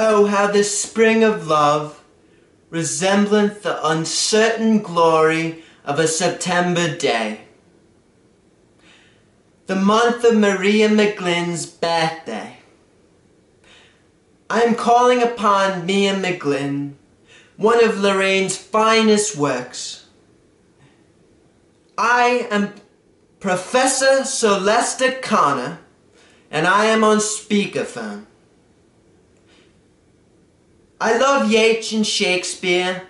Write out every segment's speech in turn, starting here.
Oh, how this spring of love resembleth the uncertain glory of a September day. The month of Maria McGlynn's birthday. I am calling upon Mia McGlynn, one of Lorraine's finest works. I am Professor Celeste Connor, and I am on speakerphone. I love Yeats and Shakespeare,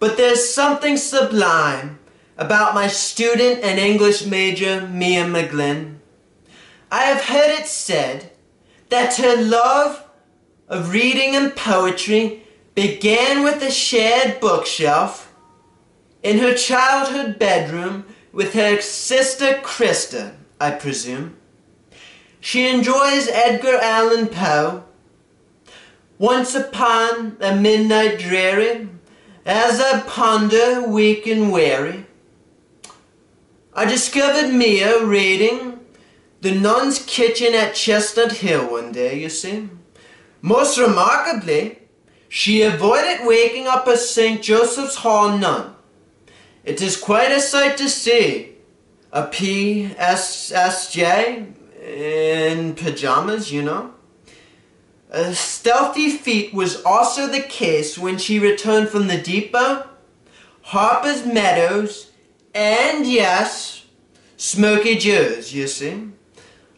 but there's something sublime about my student and English major, Mia McGlynn. I have heard it said that her love of reading and poetry began with a shared bookshelf in her childhood bedroom with her sister Krista, I presume. She enjoys Edgar Allan Poe once upon a midnight dreary, as I ponder weak and weary, I discovered Mia reading The Nun's Kitchen at Chestnut Hill one day, you see. Most remarkably, she avoided waking up a St. Joseph's Hall nun. It is quite a sight to see. A PSSJ in pajamas, you know. A stealthy feet was also the case when she returned from the depot, Harper's Meadows, and yes, Smoky Joe's, you see.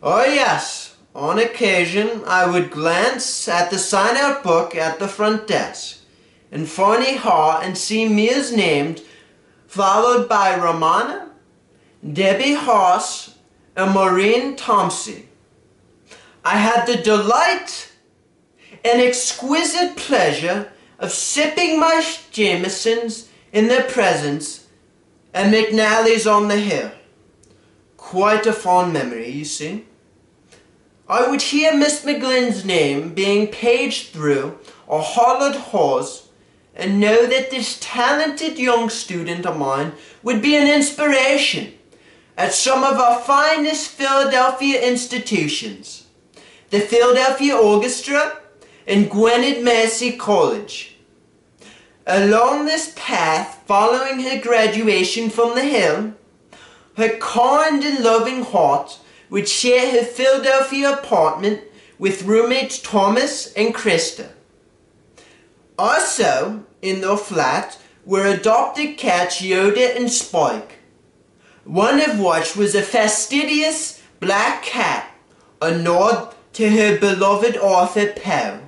Oh yes, on occasion I would glance at the sign-out book at the front desk in Farney Hall and see Mia's named, followed by Romana, Debbie Haas, and Maureen Thompson. I had the delight an exquisite pleasure of sipping my Jamesons in their presence and McNally's on the hill. Quite a fond memory, you see. I would hear Miss McGlynn's name being paged through a hollowed horse and know that this talented young student of mine would be an inspiration at some of our finest Philadelphia institutions. The Philadelphia Orchestra, and Gwynedd Mercy College. Along this path, following her graduation from the Hill, her kind and loving heart would share her Philadelphia apartment with roommates Thomas and Krista. Also, in their flat were adopted cats Yoda and Spike, one of which was a fastidious black cat, a nod to her beloved Arthur Poe.